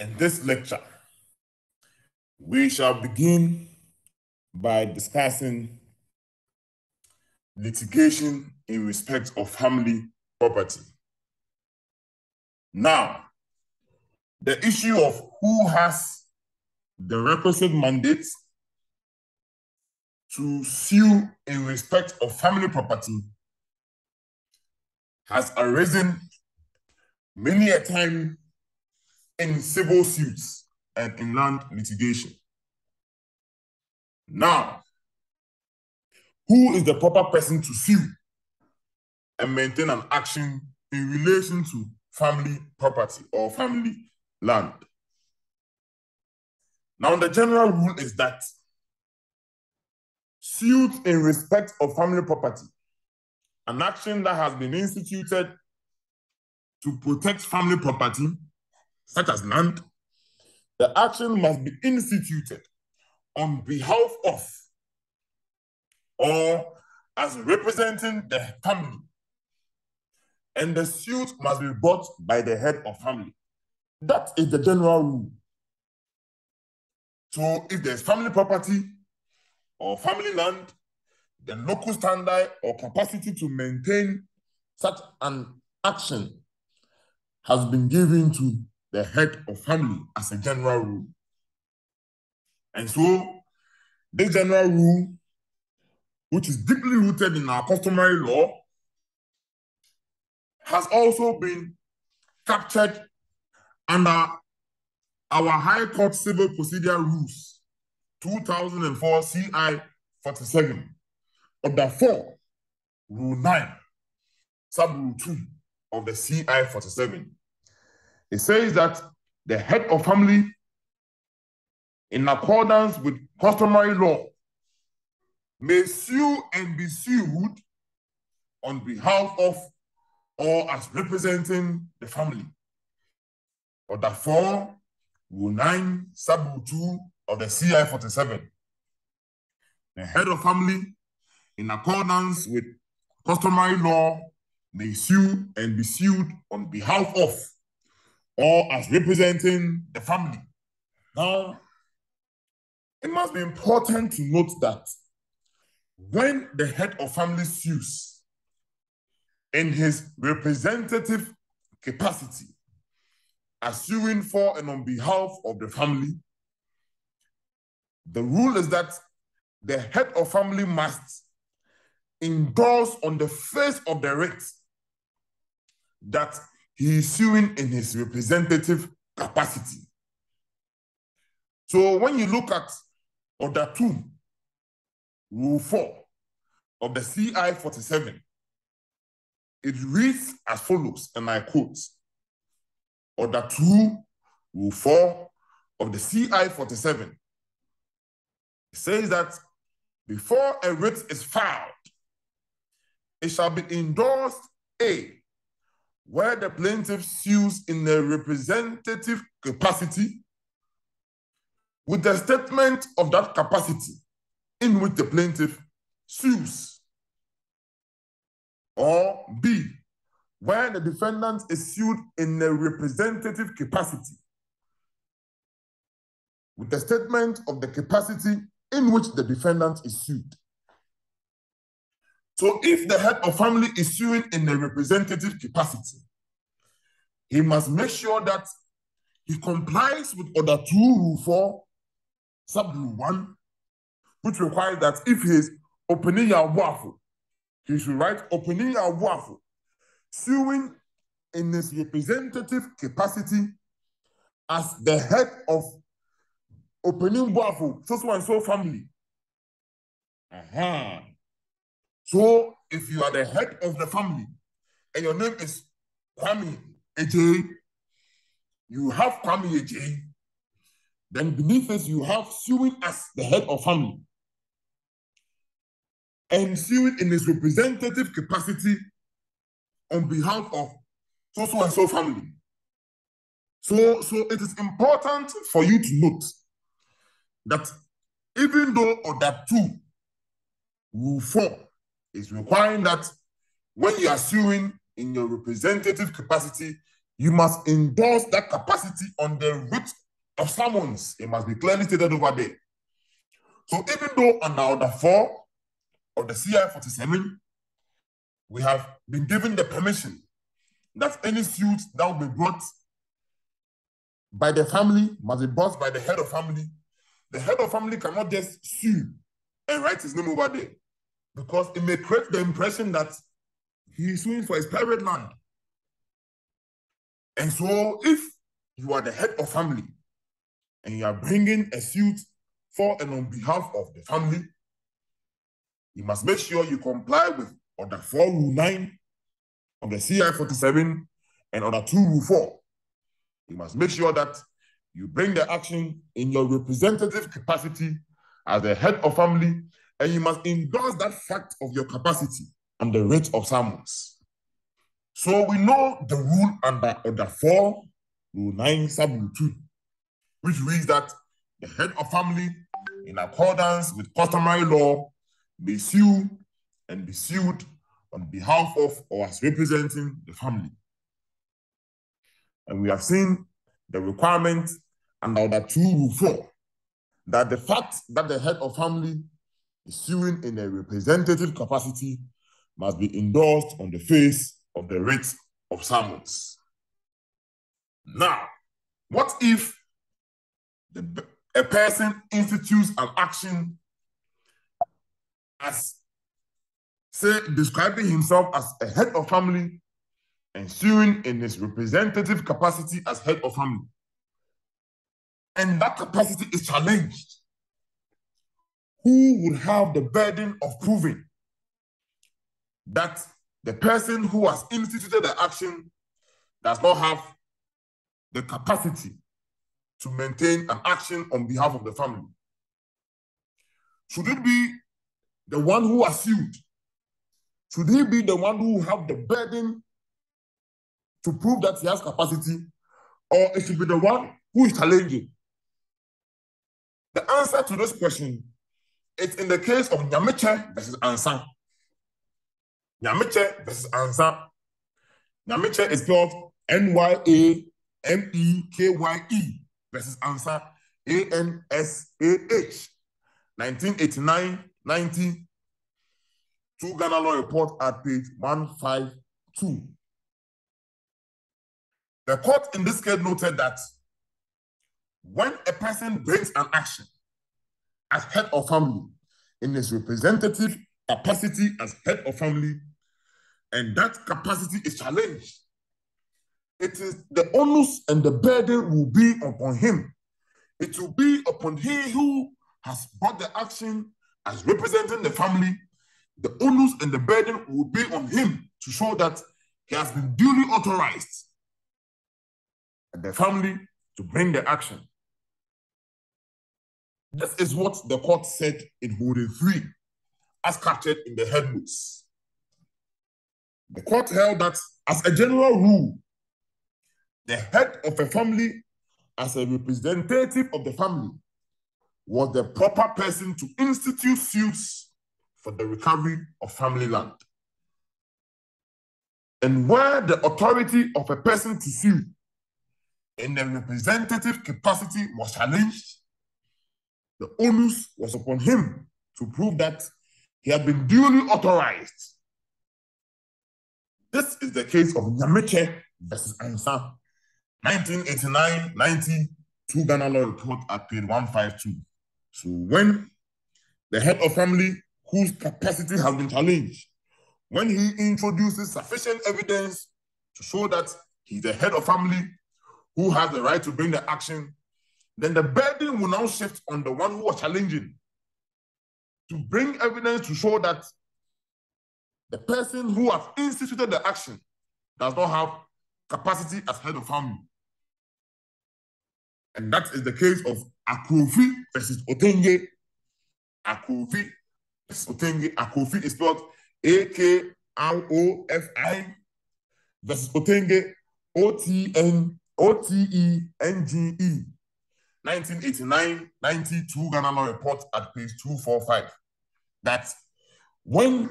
In this lecture, we shall begin by discussing litigation in respect of family property. Now, the issue of who has the requisite mandate to sue in respect of family property has arisen many a time in civil suits and in land litigation. Now, who is the proper person to sue and maintain an action in relation to family property or family land? Now, the general rule is that suit in respect of family property, an action that has been instituted to protect family property such as land, the action must be instituted on behalf of or as representing the family. And the suit must be brought by the head of family. That is the general rule. So if there's family property or family land, the locus standi or capacity to maintain such an action has been given to the head of family as a general rule. And so, this general rule, which is deeply rooted in our customary law, has also been captured under our High Court Civil Procedure Rules, 2004 CI 47, Order 4, Rule 9, Sub Rule 2 of the CI 47. It says that the head of family, in accordance with customary law, may sue and be sued on behalf of or as representing the family. Order 4, Rule 9, Sub 2 of the CI 47. The head of family, in accordance with customary law, may sue and be sued on behalf of or as representing the family. Now, it must be important to note that when the head of family sues in his representative capacity, as suing for and on behalf of the family, the rule is that the head of family must endorse on the face of the writ that he is suing in his representative capacity. So when you look at Order 2, Rule 4 of the CI 47, it reads as follows, and I quote Order 2, Rule 4 of the CI 47. It says that before a writ is filed, it shall be endorsed A where the plaintiff sues in a representative capacity with the statement of that capacity in which the plaintiff sues. Or B, where the defendant is sued in a representative capacity with the statement of the capacity in which the defendant is sued. So if the head of family is suing in a representative capacity, he must make sure that he complies with Order 2, Rule 4, Sub Rule 1, which requires that if he is opening a waffle, he should write opening a waffle, suing in his representative capacity as the head of opening waffle, so so and so family. Uh-huh. So if you are the head of the family and your name is Kwame Eje, you have Kwame Eje, then beneath us you have suing as the head of family and suing in his representative capacity on behalf of so so and so family. So, so it is important for you to note that even though order two, will four is requiring that when you are suing in your representative capacity, you must endorse that capacity on the writ of summons. It must be clearly stated over there. So even though under order four of the CI 47, we have been given the permission that any suit that will be brought by the family must be brought by the head of family. The head of family cannot just sue and write his name over there because it may create the impression that he is suing for his private land. And so, if you are the head of family and you are bringing a suit for and on behalf of the family, you must make sure you comply with Order 4, Rule 9 of the CI 47 and Order 2, Rule 4. You must make sure that you bring the action in your representative capacity as the head of family, and you must endorse that fact of your capacity and the writ of summons. So we know the rule under Order 4, Rule 9, Sub Rule 2, which reads that the head of family, in accordance with customary law, may sue and be sued on behalf of or as representing the family. And we have seen the requirement under Order 2, Rule 4, that the fact that the head of family is suing in a representative capacity must be endorsed on the face of the writ of summons. Now, what if the, a person institutes an action as, say, describing himself as a head of family and suing in his representative capacity as head of family? And that capacity is challenged. Who would have the burden of proving that the person who has instituted the action does not have the capacity to maintain an action on behalf of the family. Should it be the one who has sued? Should he be the one who have the burden to prove that he has capacity? Or it should be the one who is challenging? The answer to this question is in the case of Nyamekye versus Ansah. Nyamekye versus Ansah. Nyamekye is spelled N Y A M E K Y E versus Ansah A N S A H. 1989 90. Two Ghana Law Report at page 152. The court in this case noted that when a person brings an action as head of family in his representative capacity as head of family, and that capacity is challenged, it is the onus and the burden will be upon him. It will be upon he who has brought the action as representing the family. The onus and the burden will be on him to show that he has been duly authorized and the family to bring the action. This is what the court said in holding three, as captured in the head notes. The court held that, as a general rule, the head of a family, as a representative of the family, was the proper person to institute suits for the recovery of family land. And where the authority of a person to sue in a representative capacity was challenged, the onus was upon him to prove that he had been duly authorized. This is the case of Nyamekye versus Ansah, 1989 90, two Ghana law report at page 152. So when the head of family whose capacity has been challenged, when he introduces sufficient evidence to show that he's the head of family who has the right to bring the action then the burden will now shift on the one who was challenging to bring evidence to show that the person who has instituted the action does not have capacity as head of family. And that is the case of Akrofi versus Otenge. Akrofi versus Otenge. Akrofi is spelled A K R O F I versus Otenge O T N O T E N G E. 1989 92 Ghana Law Report at page 245 that when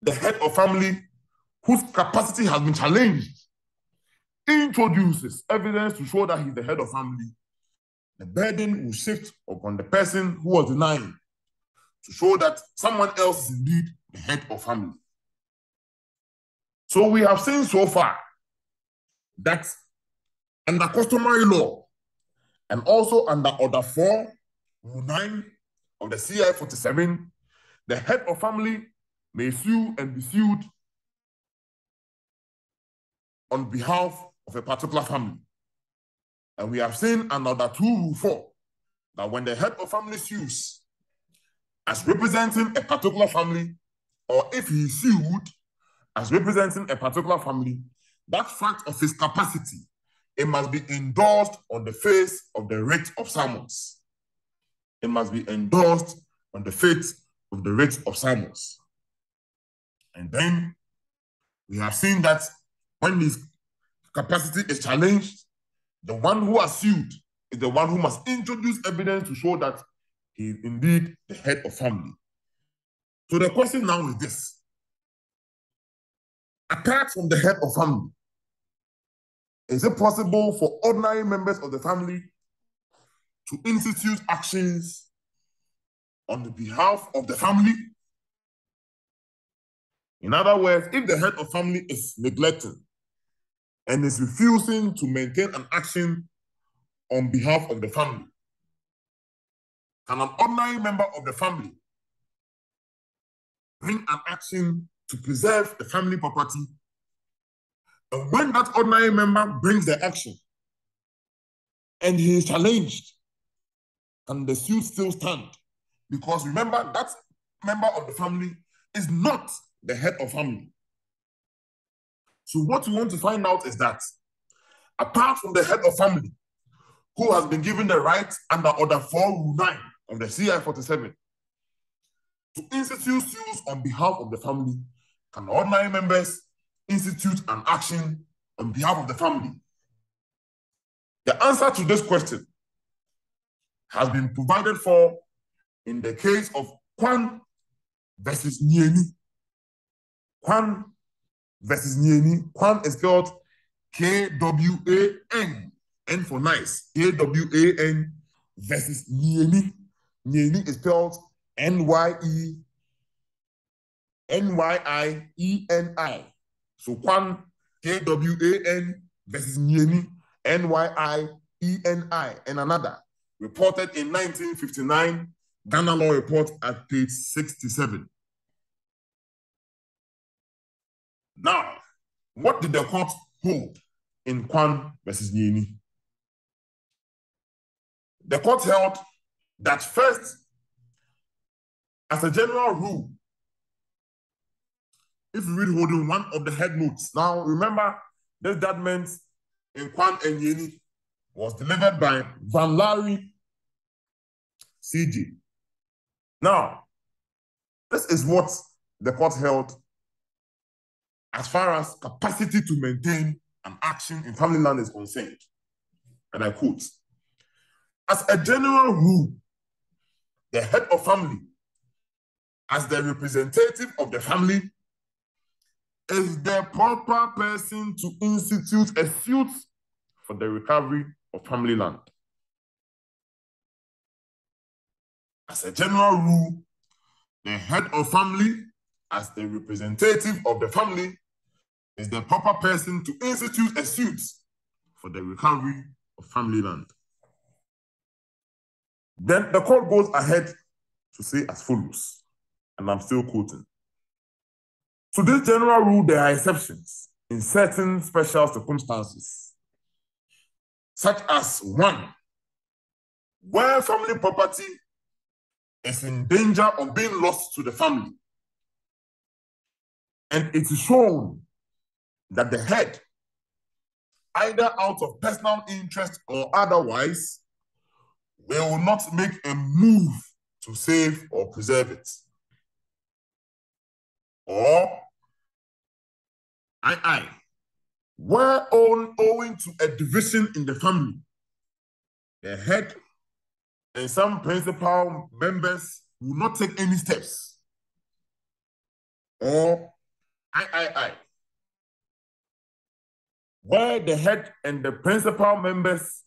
the head of family whose capacity has been challenged introduces evidence to show that he's the head of family, the burden will shift upon the person who was denying to show that someone else is indeed the head of family. So we have seen so far that under customary law and also under Order 4, Rule 9 of the CI 47, the head of family may sue and be sued on behalf of a particular family. And we have seen another two rule four that when the head of family sues as representing a particular family, or if he sued as representing a particular family, that fact of his capacity, it must be endorsed on the face of the writ of summons. It must be endorsed on the face of the writ of summons. And then we have seen that when this capacity is challenged, the one who has sued is the one who must introduce evidence to show that he is indeed the head of family. So the question now is this. Apart from the head of family, is it possible for ordinary members of the family to institute actions on the behalf of the family? In other words, if the head of family is neglected and is refusing to maintain an action on behalf of the family, can an ordinary member of the family bring an action to preserve the family property? And when that ordinary member brings the action and he is challenged, can the suit still stand? Because remember, that member of the family is not the head of family. So what we want to find out is that apart from the head of family, who has been given the right under Order 4 Rule 9 of the CI 47 to institute suits on behalf of the family, can ordinary members institute an action on behalf of the family? The answer to this question has been provided for in the case of Kwan versus Nyieni. Kwan versus Nyieni. Kwan is spelled K W A N. N for nice. K W A N versus Nyieni. Nyieni is spelled N Y E N Y I E N I. So Kwan K W A N versus Nyieni N Y I E N I and another reported in 1959 Ghana Law Report at page 67. Now, what did the court hold in Kwan versus Nyieni? The court held that first, as a general rule, if you read holding one of the head notes, now remember this judgment in Kwan and Nyieni was delivered by Van Lare CG. Now, this is what the court held as far as capacity to maintain an action in family land is concerned. And I quote, as a general rule, the head of family, as the representative of the family, is the proper person to institute a suit for the recovery of family land. As a general rule, the head of family, as the representative of the family, is the proper person to institute a suit for the recovery of family land. Then the court goes ahead to say as follows, and I'm still quoting. To this general rule, there are exceptions in certain special circumstances, such as one, where family property is in danger of being lost to the family. And it is shown that the head, either out of personal interest or otherwise, will not make a move to save or preserve it. Or, I, I, where owing to a division in the family, the head and some principal members will not take any steps. Or I, I, I. where the head and the principal members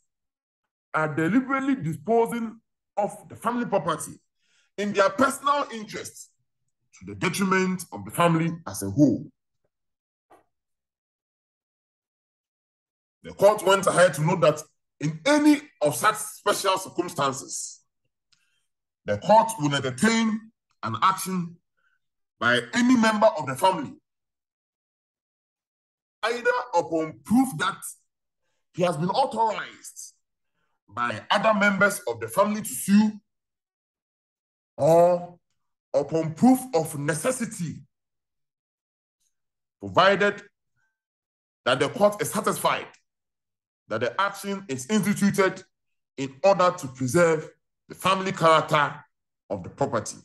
are deliberately disposing of the family property in their personal interests to the detriment of the family as a whole. The court went ahead to note that in any of such special circumstances, the court will entertain an action by any member of the family, either upon proof that he has been authorized by other members of the family to sue, or upon proof of necessity, provided that the court is satisfied that the action is instituted in order to preserve the family character of the property.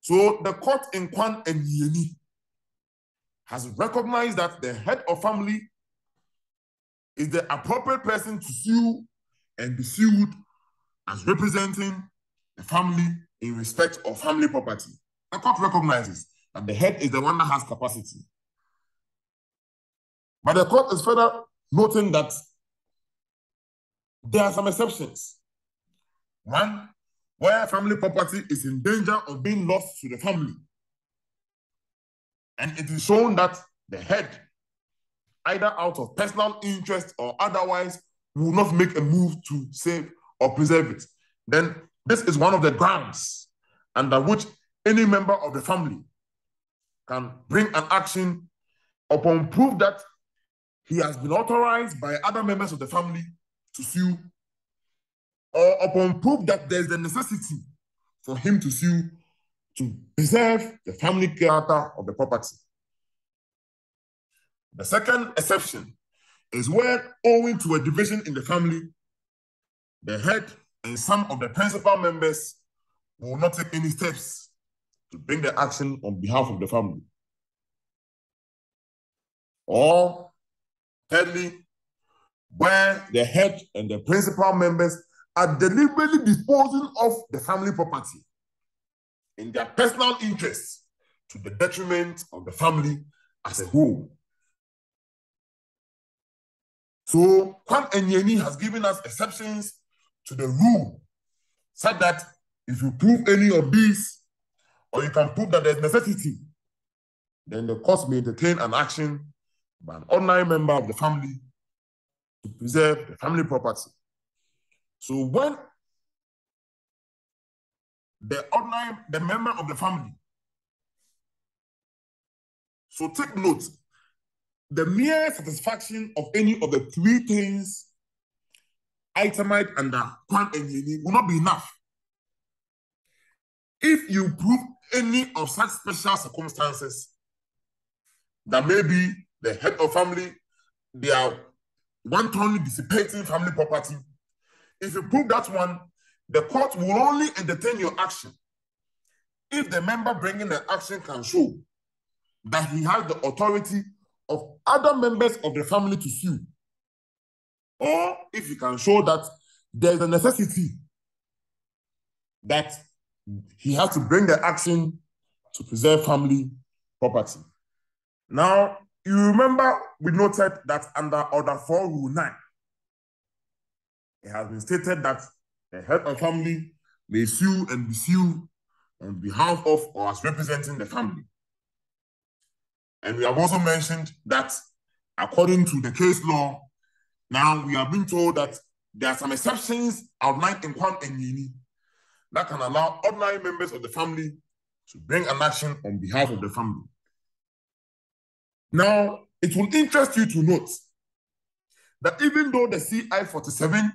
So the court in Kwan and Nyieni has recognized that the head of family is the appropriate person to sue and be sued as representing the family in respect of family property. The court recognizes that the head is the one that has capacity. But the court is further noting that there are some exceptions. One, where family property is in danger of being lost to the family. And it is shown that the head, either out of personal interest or otherwise, will not make a move to save or preserve it. Then this is one of the grounds under which any member of the family can bring an action upon proof that he has been authorized by other members of the family to sue or upon proof that there is a necessity for him to sue to preserve the family character of the property. The second exception is where, owing to a division in the family, the head and some of the principal members will not take any steps to bring the action on behalf of the family. Or, where the head and the principal members are deliberately disposing of the family property in their personal interests to the detriment of the family as a whole. So Kwan Enyeni has given us exceptions to the rule, said that if you prove any of these, or you can prove that there's necessity, then the court may entertain an action by an ordinary member of the family to preserve the family property. So when the ordinary, the member of the family, so take note, the mere satisfaction of any of the three things itemized under Kwan Enyeni will not be enough. If you prove any of such special circumstances, that maybe the head of family, they are wantonly dissipating family property. If you prove that one, the court will only entertain your action if the member bringing the action can show that he has the authority of other members of the family to sue or if you can show that there's a necessity that he has to bring the action to preserve family property. Now, you remember we noted that under Order 4, Rule 9, it has been stated that the head of family may sue and be sued on behalf of or as representing the family. And we have also mentioned that according to the case law, now we have been told that there are some exceptions outlined in Kwan Enyeni that can allow ordinary members of the family to bring an action on behalf of the family. Now, it will interest you to note that even though the CI 47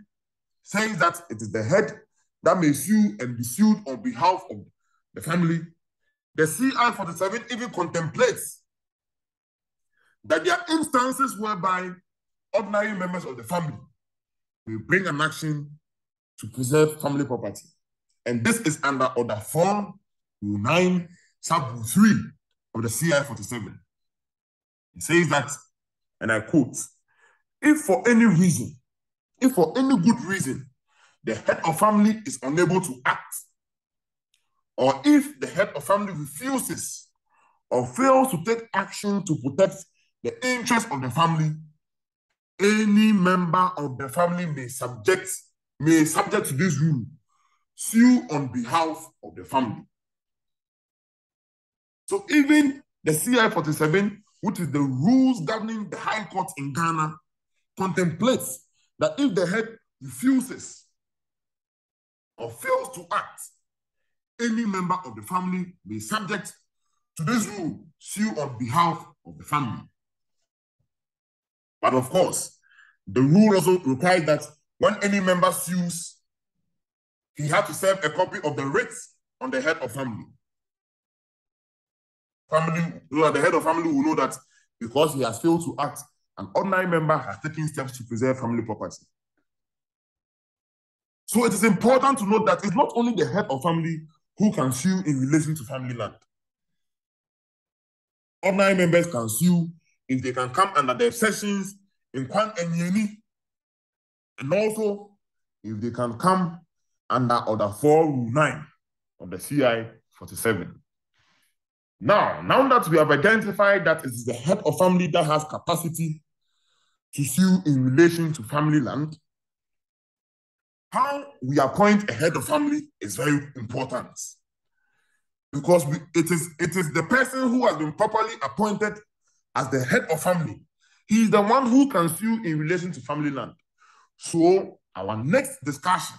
says that it is the head that may sue and be sued on behalf of the family, the CI 47 even contemplates that there are instances whereby ordinary members of the family will bring an action to preserve family property. And this is under Order 4, Rule 9, Sub 3 of the CI 47. It says that, and I quote, if for any reason, if for any good reason, the head of family is unable to act, or if the head of family refuses or fails to take action to protect the interest of the family, any member of the family may subject may subject to this rule sue on behalf of the family. So even the CI 47, which is the rules governing the High Court in Ghana, contemplates that if the head refuses or fails to act, any member of the family may subject to this rule sue on behalf of the family. But of course, the rule also requires that when any member sues, he has to serve a copy of the writs on the head of family. Family, the head of family will know that because he has failed to act, an ordinary member has taken steps to preserve family property. So it is important to note that it's not only the head of family who can sue in relation to family land. Ordinary members can sue if they can come under the sessions in Kwan Enyeni, and also if they can come under Order 4 Rule 9 of the CI 47. Now, now that we have identified that it is the head of family that has capacity to sue in relation to family land, how we appoint a head of family is very important because we, it is it is the person who has been properly appointed as the head of family. He is the one who can sue in relation to family land. So our next discussion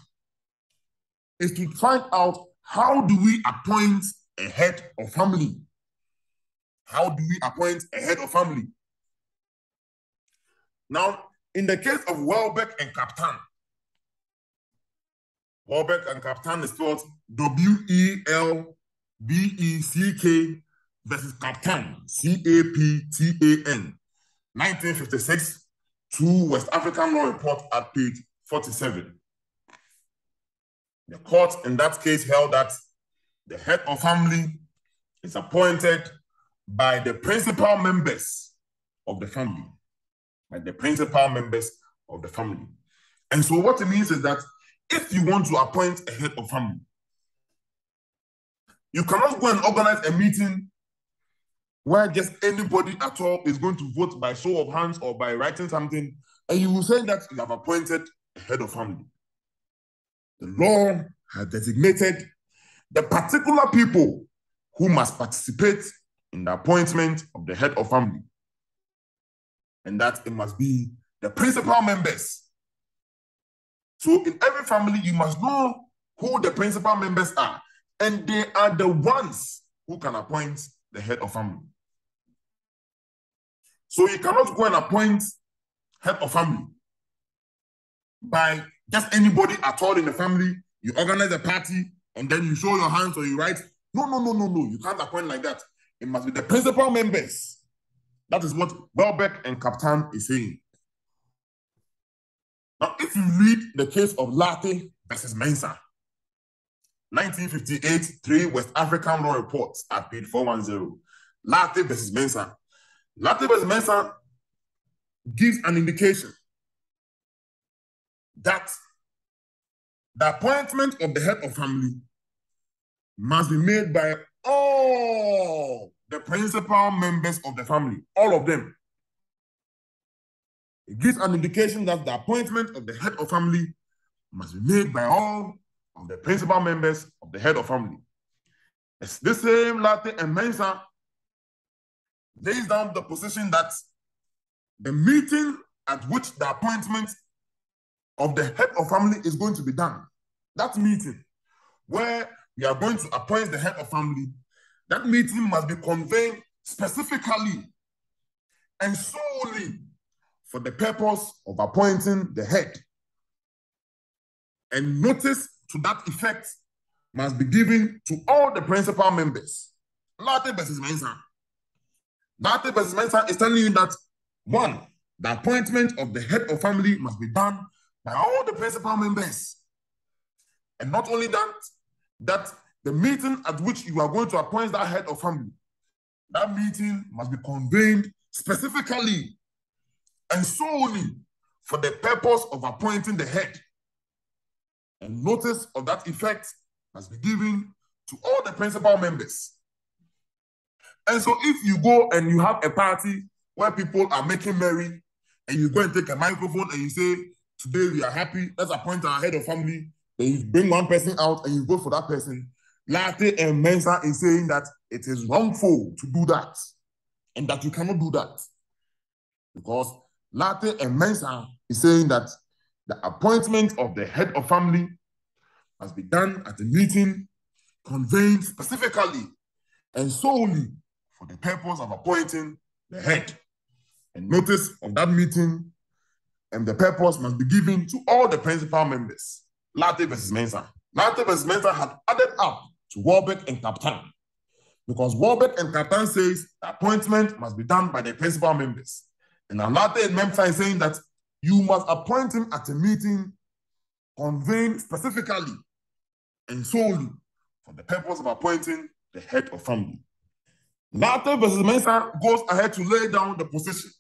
is to find out how do we appoint a head of family? How do we appoint a head of family? Now, in the case of Welbeck and Captan, Welbeck and Captan is spelled W E L B E C K versus Captan, C A P T A N, 1956, to West African Law Report at page 47. The court in that case held that the head of family is appointed by the principal members of the family, by the principal members of the family. And so what it means is that if you want to appoint a head of family, you cannot go and organize a meeting where just anybody at all is going to vote by show of hands or by writing something, and you will say that you have appointed a head of family. The law has designated the particular people who must participate in the appointment of the head of family. And that it must be the principal members. So in every family, you must know who the principal members are. And they are the ones who can appoint the head of family. So you cannot go and appoint head of family by just anybody at all in the family. You organize a party and then you show your hands or you write. No, no, no, no, no. You can't appoint like that. It must be the principal members. That is what Welbeck and Captan is saying. Now, if you read the case of Lartey versus Mensah, 1958, three West African law reports at page 410. Lartey versus Mensah. Lartey versus Mensah gives an indication that the appointment of the head of family must be made by the principal members of the family, all of them. It gives an indication that the appointment of the head of family must be made by all of the principal members of the head of family. It's the same Lartey and Mensah lays down the position that the meeting at which the appointment of the head of family is going to be done. That meeting where we are going to appoint the head of family, that meeting must be convened specifically and solely for the purpose of appointing the head. And notice to that effect must be given to all the principal members. Lartey versus Mensah. Lartey versus Mensah is telling you that one, the appointment of the head of family must be done by all the principal members. And not only that, that the meeting at which you are going to appoint that head of family, that meeting must be convened specifically and solely for the purpose of appointing the head. And notice of that effect must be given to all the principal members. And so if you go and you have a party where people are making merry, and you go and take a microphone and you say, Today we are happy, let's appoint our head of family. Then you bring one person out and you vote for that person. Lartey and Mensah is saying that it is wrongful to do that and that you cannot do that. Because Lartey and Mensah is saying that the appointment of the head of family must be done at a meeting convened specifically and solely for the purpose of appointing the head. And notice of that meeting and the purpose must be given to all the principal members. Lartey versus Mensah. Lartey versus Mensah had added up to Welbeck and Captan. Because Welbeck and Captan says the appointment must be done by the principal members. And and Mensah is saying that you must appoint him at a meeting convened specifically and solely for the purpose of appointing the head of family. Lartey versus Mensah goes ahead to lay down the position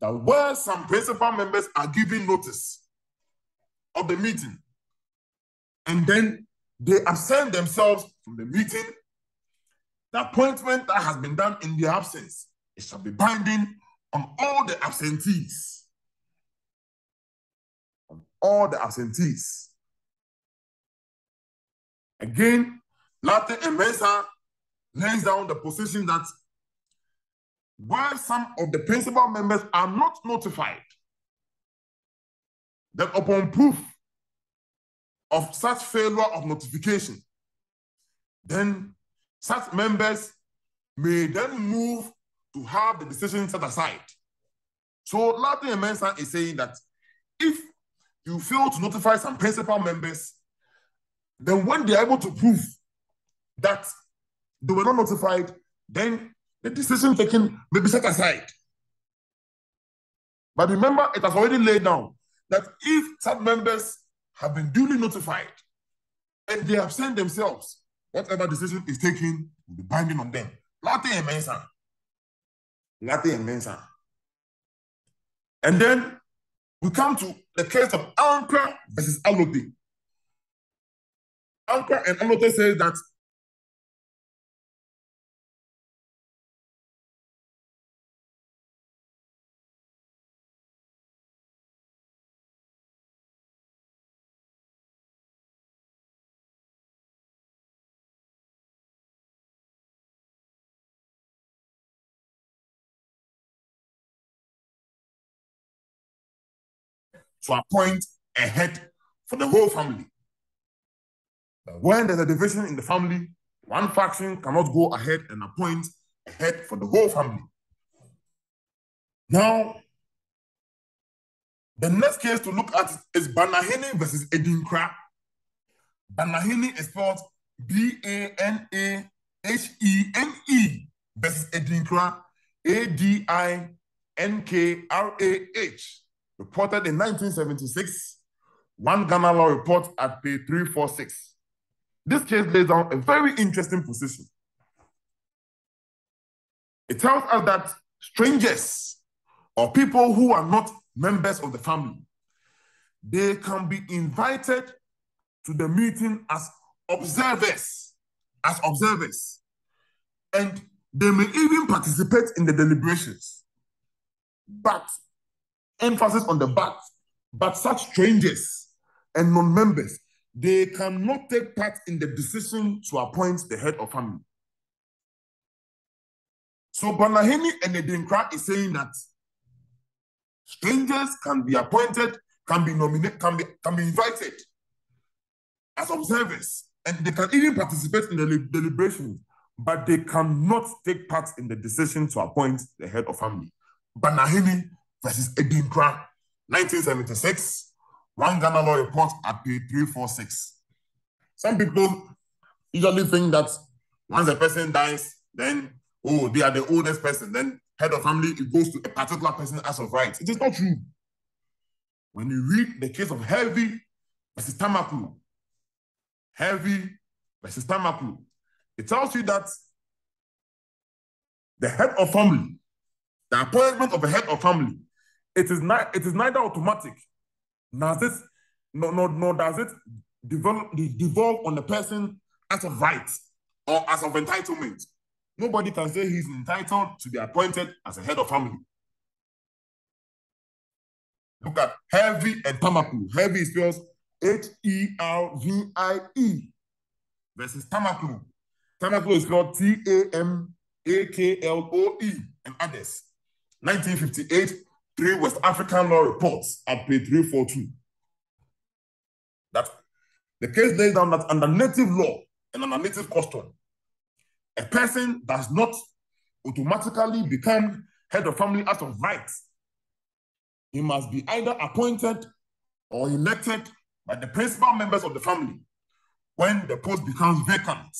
that where some principal members are giving notice of the meeting and then they absent themselves from the meeting, the appointment that has been done in their absence, it shall be binding on all the absentees. On all the absentees. Again, Lartey and Mensah lays down the position that while some of the principal members are not notified, that upon proof of such failure of notification, then such members may then move to have the decision set aside. So Latin Mensah is saying that if you fail to notify some principal members, then when they are able to prove that they were not notified, then the decision taken may be set aside. But remember, it has already laid down that if such members have been duly notified and they have sent themselves, whatever decision is taken will be binding on them. Lartey and Mensah. Lartey and. And then we come to the case of Ankrah versus Allotey. Ankrah and Allotey says that to appoint a head for the whole family. Uh, when there's a division in the family, one faction cannot go ahead and appoint a head for the whole family. Now, the next case to look at is Banahene versus Adinkrah. Banahene is spelled B-A-N-A-H-E-N-E versus Adinkra, A-D-I-N-K-R-A-H reported in 1976, one Ghana law report at page 346. This case lays down a very interesting position. It tells us that strangers or people who are not members of the family, they can be invited to the meeting as observers, as observers, and they may even participate in the deliberations. But emphasis on the but, but such strangers and non-members, they cannot take part in the decision to appoint the head of family. So Banahene and Adinkrah is saying that strangers can be appointed, can be nominated, can be, can be invited as observers, and they can even participate in the deliberations, but they cannot take part in the decision to appoint the head of family. Banahene versus Adinkrah, 1976. One Ghana law report at page 346. Some people usually think that once a person dies, then, oh, they are the oldest person. Then head of family, it goes to a particular person as of right. It is not true. When you read the case of Hervie versus Tamakloe, Hervie versus Tamakloe, it tells you that the head of family, the appointment of a head of family it is not it is neither automatic does it nor, nor, nor does it develop devolve on the person as of right or as of entitlement. nobody can say he's entitled to be appointed as a head of family. Look at Hervie and Tamakloe. Hervie is spelled H-E-R-V-I-E versus Tamakloe. Tamakloe is spelled T-A-M-A-K-L-O-E and others. 1958, three West African law reports at page 342. That the case lays down that under native law and under native custom, a person does not automatically become head of family out of right. He must be either appointed or elected by the principal members of the family when the post becomes vacant.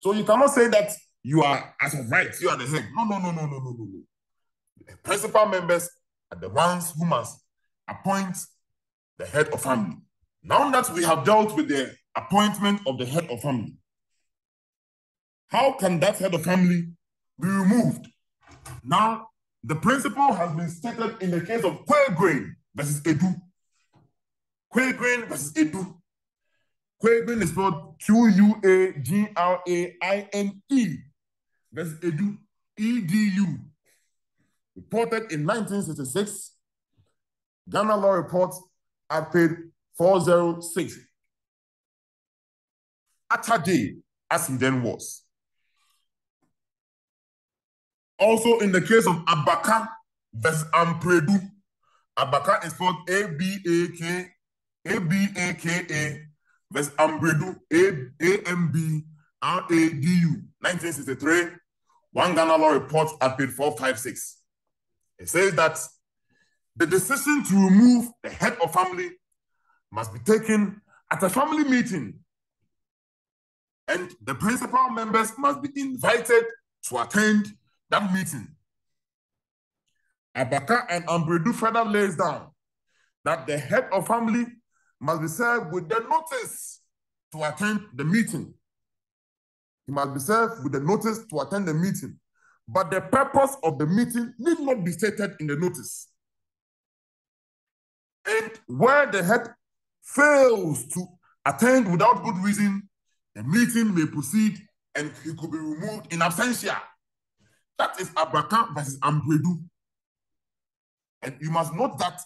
So you cannot say that you are as of right, you are the head. No, no, no, no, no, no, no, no. The principal members are the ones who must appoint the head of family. Now that we have dealt with the appointment of the head of family, how can that head of family be removed? Now, the principle has been stated in the case of Quagraine versus Edu. Quagraine versus Edu. Quagraine is spelled Q-U-A-G-R-A-I-N-E versus Edu, E-D-U. Reported in 1966, Ghana Law Reports at page 406. Atade, as he then was. Also in the case of Abaka versus Ambradu, Abaka is called A-B-A-K, A-B-A-K-A versus Ambradu, A-M-B-R-A-D-U, 1963, one Ghana law report at page 456. It says that the decision to remove the head of family must be taken at a family meeting, and the principal members must be invited to attend that meeting. Abaka and Ambradu further lays down that the head of family must be served with the notice to attend the meeting. He must be served with the notice to attend the meeting. But the purpose of the meeting need not be stated in the notice. And where the head fails to attend without good reason, the meeting may proceed and he could be removed in absentia. That is Abaka versus Ambradu. And you must note that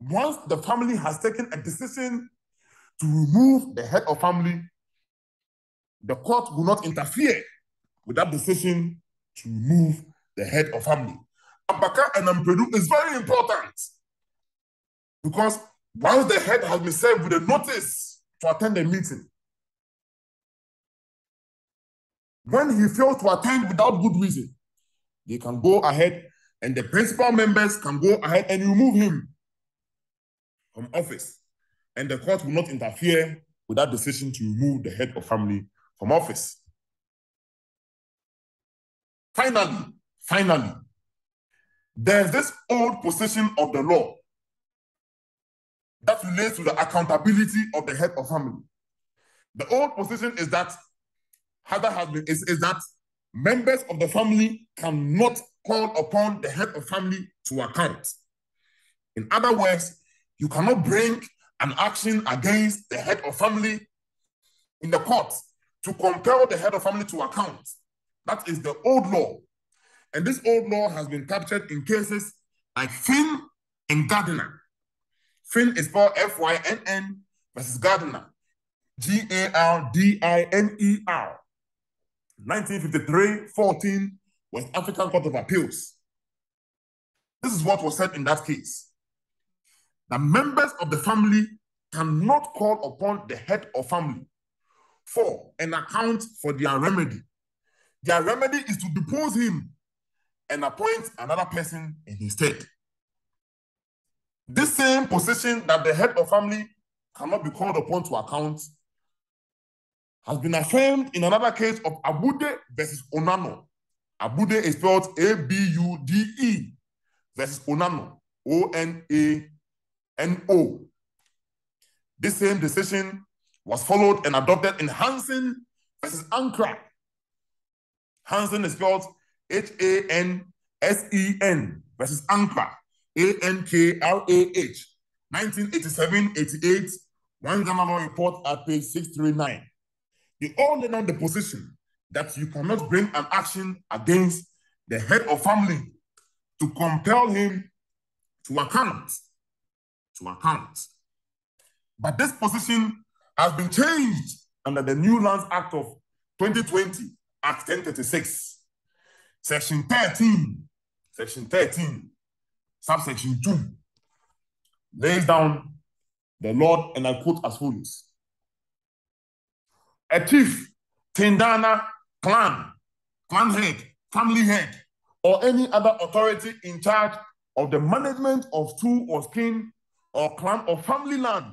once the family has taken a decision to remove the head of family, the court will not interfere with that decision to remove the head of family. Abaka and Ambradu is very important because once the head has been served with a notice to attend the meeting, when he fails to attend without good reason, they can go ahead and the principal members can go ahead and remove him from office. And the court will not interfere with that decision to remove the head of family from office. Finally, finally, there's this old position of the law that relates to the accountability of the head of family. The old position is that Heather has been is, is that members of the family cannot call upon the head of family to account. In other words, you cannot bring an action against the head of family in the court to compel the head of family to account. That is the old law. And this old law has been captured in cases like Fynn and Gardiner. Fynn is spelled F Y N N versus Gardiner, G A R D I N E R. 1953 14 West African Court of Appeals. This is what was said in that case. The members of the family cannot call upon the head of family for an account for their remedy. Their remedy is to depose him and appoint another person in his stead. This same position that the head of family cannot be called upon to account has been affirmed in another case of Abude versus Onano. Abude is spelled A-B-U-D-E versus Onano, O-N-A-N-O. This same decision was followed and adopted in Hansen versus Ankrah. Hansen is spelled H-A-N-S-E-N versus Ankrah, A-N-K-R-A-H, 1987-88, one Ghana law report at page 639. They all down the position that you cannot bring an action against the head of family to compel him to account. To account. But this position has been changed under the New Lands Act of 2020, Act 1036, Section 13, Section 13, subsection 2, lays down the Lord, and I quote as follows. A chief, Tindana, clan, clan head, family head, or any other authority in charge of the management of stool or skin or clan or family land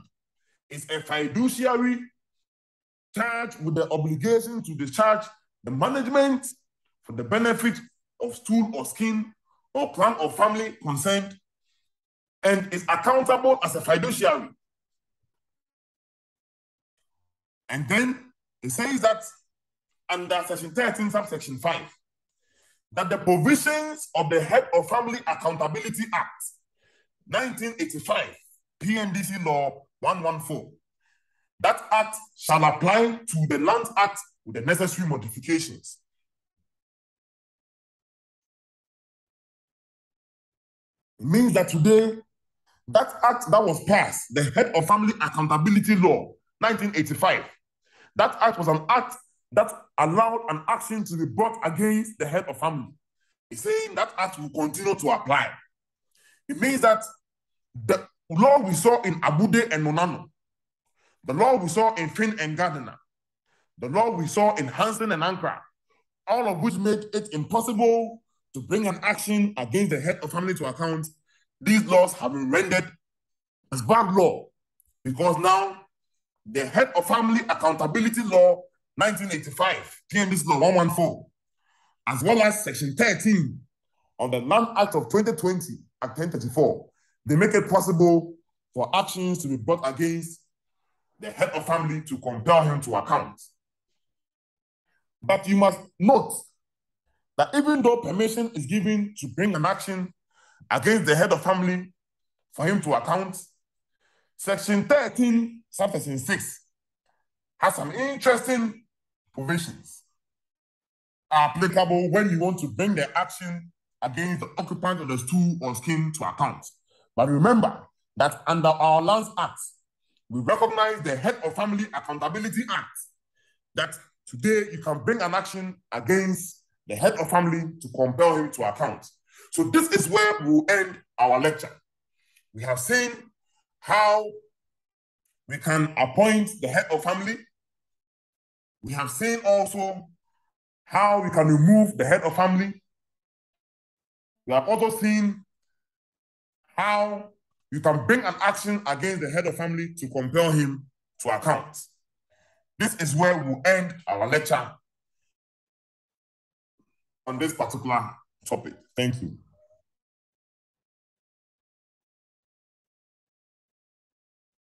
is a fiduciary charged with the obligation to discharge the management for the benefit of stool or skin or clan or family concerned and is accountable as a fiduciary. And then it says that under section 13, subsection 5, that the provisions of the Head of Family Accountability Act, 1985, PNDC Law 114, that act shall apply to the Land Act with the necessary modifications. It means that today, that act that was passed, the Head of Family Accountability Law, 1985, that act was an act that allowed an action to be brought against the head of family. He's saying that act will continue to apply. It means that the law we saw in Abude and Nonano, the law we saw in Fynn and Gardiner, the law we saw in Hansen and Ankrah, all of which made it impossible to bring an action against the head of family to account, these laws have been rendered as bad law because now the head of family accountability law 1985, PNDC law 114, as well as section 13 of the Land Act of 2020 Act 1034, they make it possible for actions to be brought against the head of family to compel him to account. But you must note that even though permission is given to bring an action against the head of family for him to account, Section 13, subsection 6 has some interesting provisions applicable when you want to bring the action against the occupant of the stool or skin to account. But remember that under our Lands Act, we recognize the Head of Family Accountability Act that today you can bring an action against the head of family to compel him to account. So this is where we'll end our lecture. We have seen how we can appoint the head of family. We have seen also how we can remove the head of family. We have also seen how you can bring an action against the head of family to compel him to account. This is where we'll end our lecture on this particular topic. Thank you.